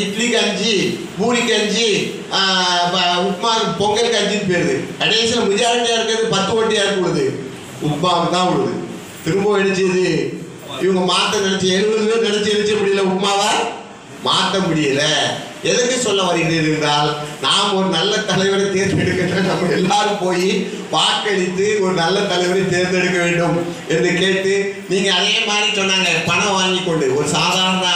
இட்லி கஞ்சி பூரி பூரிக்கு அஞ்சு பொங்கல் ப- உப்புமா பொங்கலுக்கு அஞ்சுன்னு போயிருது கடைசியில் முதியாட்டியாக இருக்கிறது பத்து ஓட்டியாக விழுது? உப்மாவுக்கு தான் விடுது திரும்ப நினைச்சது இவங்க மாற்ற நினைச்சு எழுபது பேர் நினைச்சு நினைச்ச முடியல உப்மாவா மாற்ற முடியல. எதற்கு சொல்ல வருகிறீர்கள் என்றால் நாம் ஒரு நல்ல தலைவரை தேர்ந்தெடுக்க நம்ம எல்லாரும் போய் வாக்களித்து ஒரு நல்ல தலைவரை தேர்ந்தெடுக்க வேண்டும் என்று கேட்டு நீங்க அதே மாதிரி சொன்னாங்க பணம் வாங்கி கொண்டு. ஒரு சாதாரண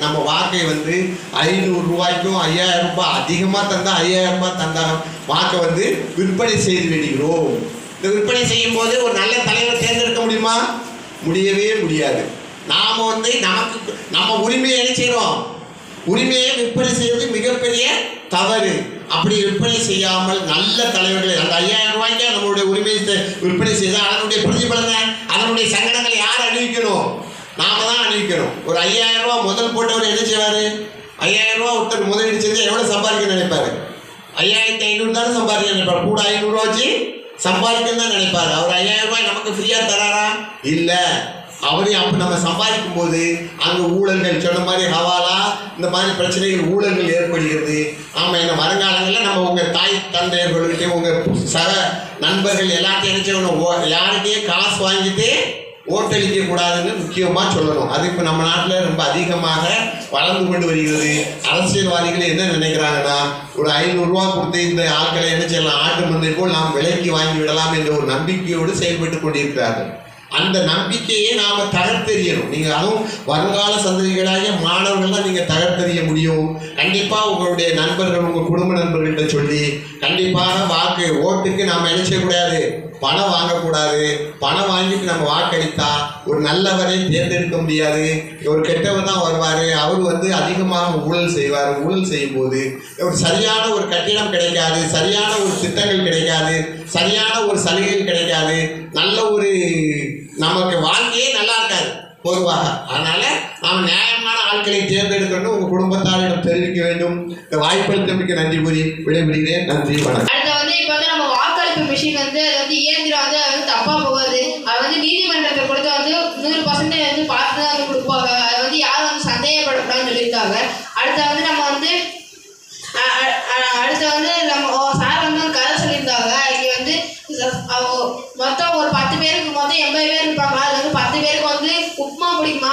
நம்ம வாக்கை வந்து ஐநூறு ரூபாய்க்கும் ஐயாயிரம் ரூபாய் அதிகமாக தந்தா ஐயாயிரம் ரூபாய் தந்தா வாக்கை வந்து விற்பனை செய்து விடுகிறோம். இந்த விற்பனை செய்யும் போது ஒரு நல்ல தலைவரை தேர்ந்தெடுக்க முடியுமா? முடியவே முடியாது. நாம வந்து நமக்கு நம்ம உரிமையை என்ன செய்கிறோம் உரிமையை விற்பனை செய்வது மிகப்பெரிய தவறு. அப்படி விற்பனை செய்யாமல் நல்ல தலைவர்களை அந்த ஐயாயிரம் ரூபாய்க்கு நம்மளுடைய உரிமையை விற்பனை செய்தால் அதனுடைய பிரதிபலனை அதனுடைய சங்கடங்களை யார் அணிவிக்கணும்? நாம தான் அணிவிக்கணும். ஒரு ஐயாயிரம் ரூபா முதல் போட்டவர் என்ன செய்வார்? ஐயாயிரம் ரூபாய் ஒருத்தர் முதலீடு செஞ்சு எவ்வளோ சம்பாதிக்க நினைப்பார்? ஐயாயிரத்தி ஐநூறு தானே சம்பாதிக்க நினைப்பார். கூட ஐநூறுரூவா வச்சு சம்பாதிக்கணும் தான் நினைப்பார். அவர் ஐயாயிரம் ரூபாய் நமக்கு ஃப்ரீயாக தராரா? இல்லை. அவரையும் அப்போ நம்ம சம்பாதிக்கும் போது அங்கே ஊழல்கள் சொன்ன மாதிரி ஹவாலா இந்த மாதிரி பிரச்சனைகள் ஊழல்கள் ஏற்படுகிறது. ஆமாம் இந்த வருங்காலங்களில் நம்ம உங்கள் தாய் தந்தையர்கள்கிட்டயும் உங்கள் சக நண்பர்கள் எல்லாத்தையும் என்ன யார்கிட்டையும் ஓ காசு வாங்கிட்டு ஓட்டளிக்க கூடாதுன்னு முக்கியமாக சொல்லணும். அது இப்போ நம்ம நாட்டில் ரொம்ப அதிகமாக வளர்ந்து கொண்டு வருகிறது. அரசியல்வாதிகள் என்ன நினைக்கிறாங்கன்னா ஒரு ஐநூறுரூவா கொடுத்து இந்த ஆட்களை என்ன செய்யலாம்? ஆட்டு மந்தை போல் நாம் விலைக்கு வாங்கி விடலாம் என்ற ஒரு நம்பிக்கையோடு செயல்பட்டு கொண்டிருக்கிறார்கள். அந்த நம்பிக்கையே நாம் தகர்த்தெறியணும். நீங்கள் அதுவும் வருங்கால சந்ததிகளாகிய மாணவர்கள்லாம் நீங்கள் தகர்த்தெறிய முடியும். கண்டிப்பாக உங்களுடைய நண்பர்கள் உங்கள் குடும்ப நண்பர்கள்ட்ட சொல்லி கண்டிப்பாக வாக்கு ஓட்டுக்கு நாம் என்ன செய்யக்கூடாது? பணம் வாங்கக்கூடாது. பணம் வாங்கிட்டு நம்ம வாக்களித்தா ஒரு நல்லவரை தேர்ந்தெடுக்க முடியாது. ஒரு கெட்டவர் தான் வருவார். அவர் வந்து அதிகமாக ஊழல் செய்வார். ஊழல் செய்யும்போது ஒரு சரியான ஒரு கட்டிடம் கிடைக்காது. சரியான ஒரு திட்டங்கள் கிடைக்காது. சரியான ஒரு சலுகைகள் கிடைக்காது. நல்ல ஒரு நமக்கு வாழ்க்கையே நல்லா இருக்காது பொதுவாக. அதனால நாம் நியாயமான ஆட்களை தேர்ந்தெடுக்கணும் உங்க குடும்பத்தாரிடம் தெரிவிக்க வேண்டும். இந்த வாய்ப்பளித்தமைக்கு நன்றி கூறி விடைபெறுகிறேன். நன்றி வணக்கம். அடுத்து வந்து இப்போ வந்து நம்ம வாக்களிப்பு மிஷின் வந்து அது வந்து இயந்திரம் வந்து அது வந்து தப்பாக போகாது. அது வந்து நீதிமன்றத்தை கொடுத்து வந்து நூறு பர்சன்டேஜ் வந்து பார்த்து தான் வந்து கொடுப்பாங்க. அது வந்து யாரும் வந்து சந்தேகப்படக்கூடாதுன்னு சொல்லியிருக்காங்க. அடுத்து வந்து நம்ம வந்து அவங்க மொத்தம் ஒரு பத்து பேருக்கு மொத்தம் எண்பது பேர் இருப்பாங்க. அதில் வந்து பத்து பேருக்கு வந்து உப்புமா பிடிக்குமா